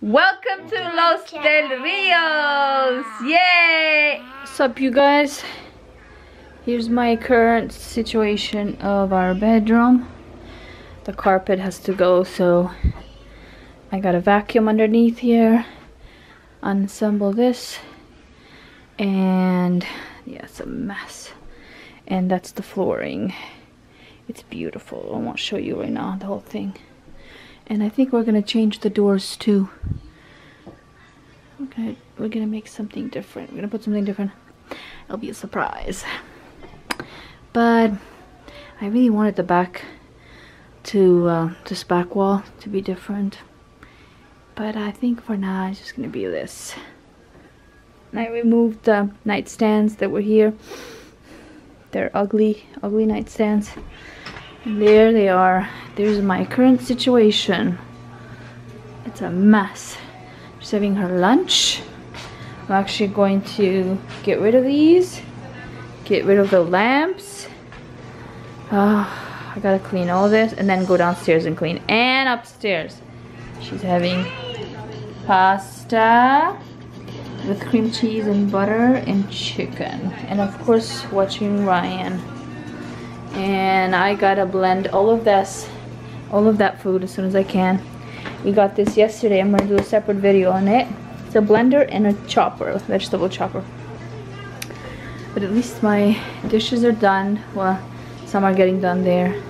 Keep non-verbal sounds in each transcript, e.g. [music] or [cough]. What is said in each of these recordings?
Welcome to Los Del Rios! Yay! What's up you guys? Here's my current situation of our bedroom. The carpet has to go so I got a vacuum underneath here. Unassemble this and yeah it's a mess and that's the flooring it's beautiful I won't show you right now the whole thing and I think we're gonna change the doors too. We're gonna we're gonna make something different. We're gonna put something different. It'll be a surprise. But I really wanted the back to uh, this back wall to be different. But I think for now it's just gonna be this. I removed the nightstands that were here. They're ugly ugly nightstands. and there they are. There's my current situation. It's a mess. Just having her lunch. I'm actually going to get rid of these get rid of the lamps. Oh, I gotta clean all this and then go downstairs and clean. And upstairs. She's having pasta with cream cheese and butter and chicken. And of course watching Ryan and I gotta blend all of this all of that food as soon as I can. We got this yesterday. I'm gonna do a separate video on it. It's a blender and a chopper vegetable chopper. But at least my dishes are done. Well some are getting done there.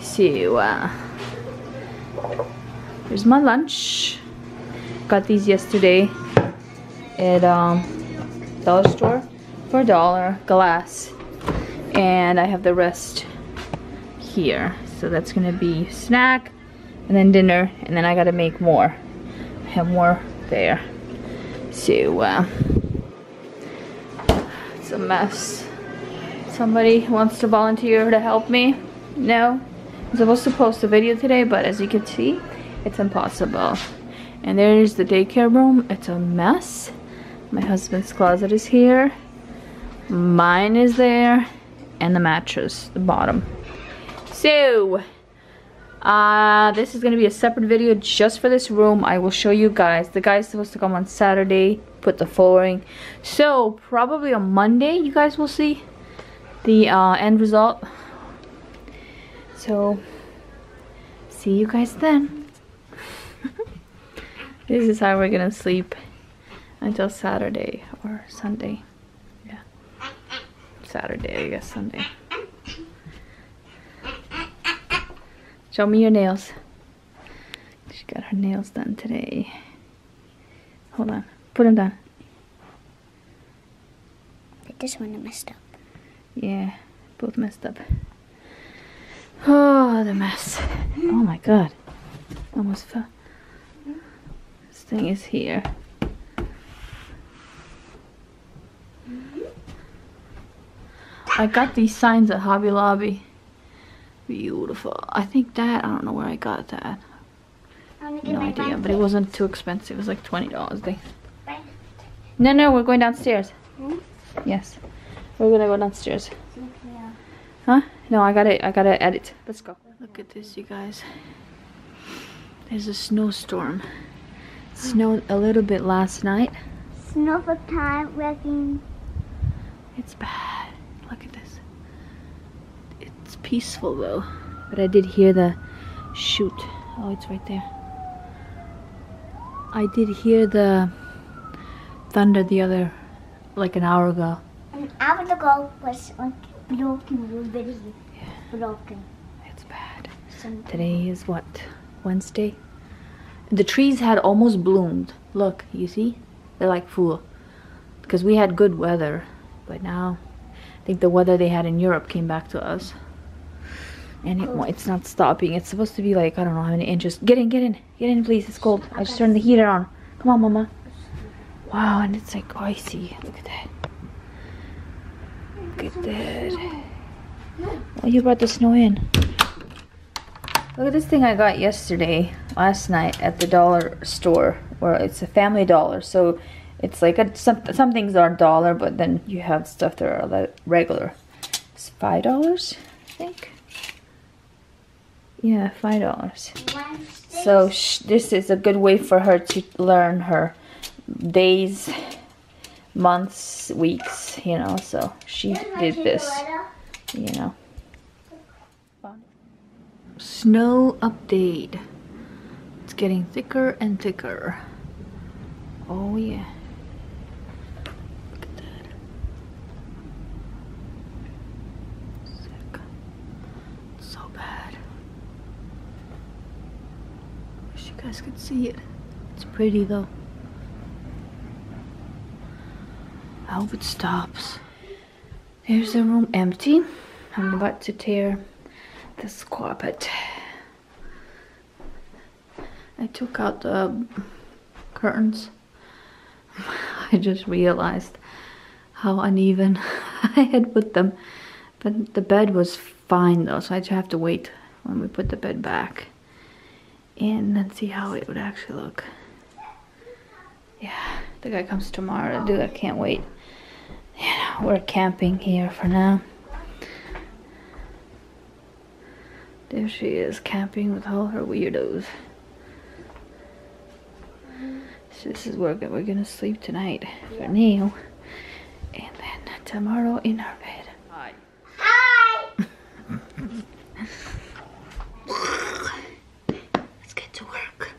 So uh, here's my lunch. Got these yesterday at um, dollar store for a dollar glass and I have the rest here. So that's gonna be snack and then dinner and then I gotta make more. I have more there. So uh, it's a mess. Somebody wants to volunteer to help me? No? I'm supposed to post a video today but as you can see it's impossible. And there's the daycare room. It's a mess. My husband's closet is here. Mine is there. And the mattress, the bottom. So, uh, this is going to be a separate video just for this room. I will show you guys. The guy's supposed to come on Saturday, put the flooring. So, probably on Monday, you guys will see the uh, end result. So, see you guys then. [laughs] this is how we're going to sleep until Saturday or Sunday. Saturday, I guess Sunday. Show me your nails. She got her nails done today. Hold on. Put them down. This one messed up. Yeah, both messed up. Oh, the mess. Oh my god. Almost fell. This thing is here. I got these signs at Hobby Lobby. Beautiful. I think that, I don't know where I got that. No idea, but it wasn't too expensive. It was like $20. They... No, no, we're going downstairs. Hmm? Yes. We're gonna go downstairs. Huh? No, I gotta, I gotta edit. Let's go. Look at this, you guys. There's a snowstorm. It snowed a little bit last night. Snow for time wrecking. It's bad. Look at this. It's peaceful though. But I did hear the shoot. Oh, it's right there. I did hear the thunder the other, like an hour ago. An hour ago was like broken, really broken. It's bad. Some- Today is what? Wednesday? The trees had almost bloomed. Look, you see? They're like full. Because we had good weather. But now, I think the weather they had in Europe came back to us. And it, it's not stopping. It's supposed to be like, I don't know how many inches. Get in, get in. Get in, please. It's cold. I just turned the heater on. Come on, Mama. Wow, and it's like icy. Look at that. Look at that. Oh, you brought the snow in. Look at this thing I got yesterday, last night at the dollar store, where it's a family dollar. So it's like a, some some things are dollar, but then you have stuff that are regular. It's five dollars, I think. Yeah, five dollars. So this is a good way for her to learn her days, months, weeks, you know. So she did this, you know. Snow update. It's getting thicker and thicker. Oh yeah. Look at that. Sick. So bad. Wish you guys could see it. It's pretty though. I hope it stops. There's the room empty. I'm about to tear this carpet. I took out the curtains. [laughs] I just realized how uneven [laughs] I had put them. But the bed was fine though, so I just have to wait when we put the bed back. And see how it would actually look. Yeah, the guy comes tomorrow Dude. I can't wait. Yeah, we're camping here for now. There she is, camping with all her weirdos. So this is where we're gonna sleep tonight for Neil. And then tomorrow in our bed. Hi. Hi. Let's get to work.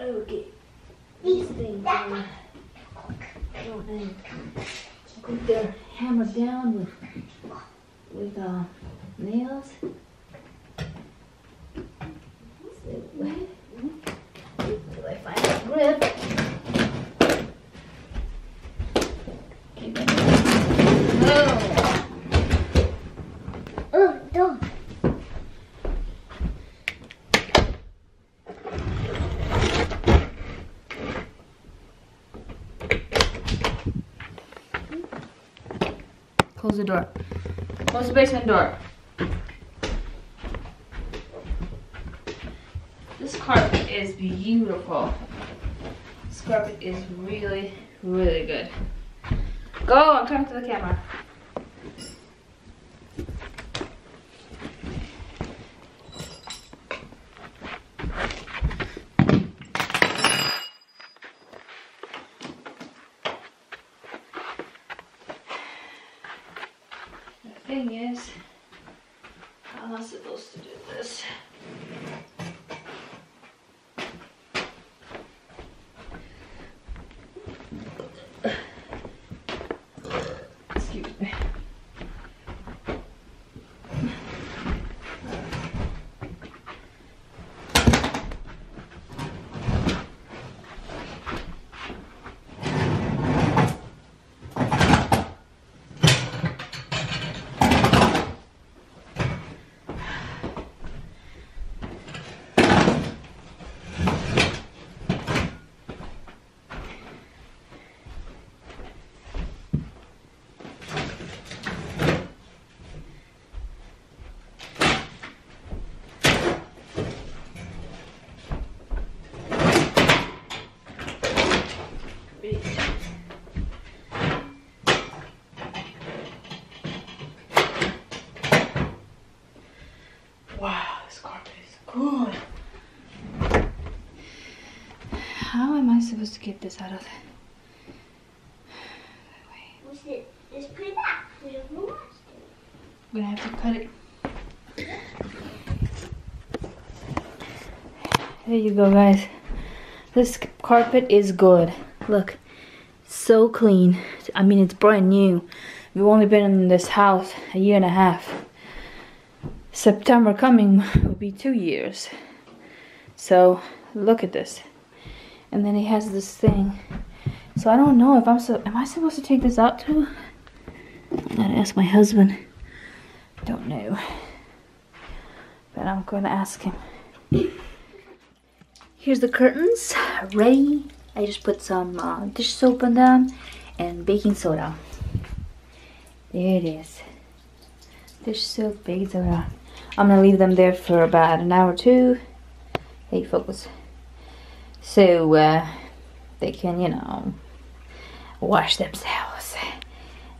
Okay. These things are don't know. I think they're hammered down with with uh, nails. Till I find a grip. Oh. Oh, don't. Close the door. Close the basement door. This carpet is beautiful. This carpet is really, really good. Go, I'm talking to the camera. Thing is, how am I supposed to do this? Excuse me. Wow, this carpet is good. How am I supposed to get this out of there? We should just put it back. We don't know what to do. I'm gonna have to cut it. There you go, guys. This carpet is good. Look, so clean. I mean, it's brand new. We've only been in this house a year and a half. September coming will be two years. So look at this. And then he has this thing. So I don't know if I'm so. Am I supposed to take this out too? I gotta ask my husband. Don't know. But I'm gonna ask him. Here's the curtains ready. I just put some uh, dish soap on them and baking soda. There it is. Dish soap, baking soda. I'm gonna leave them there for about an hour or two. Hey, focus. So uh, they can, you know, wash themselves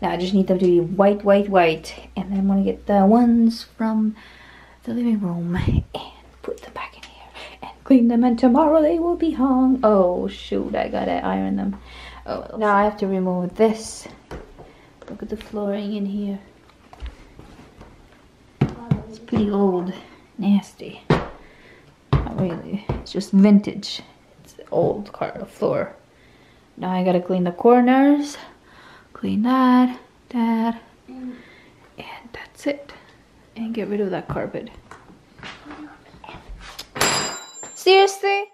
Now I just need them to be white, white, white. And then I'm gonna get the ones from the living room and put them back in here and clean them. And tomorrow they will be hung. Oh shoot, I gotta iron them. Oh, now I have to remove this. Look at the flooring in here. It's pretty old, nasty. Not really. It's just vintage. Old car floor. Now I gotta clean the corners, clean that, that, and that's it. And get rid of that carpet. Seriously?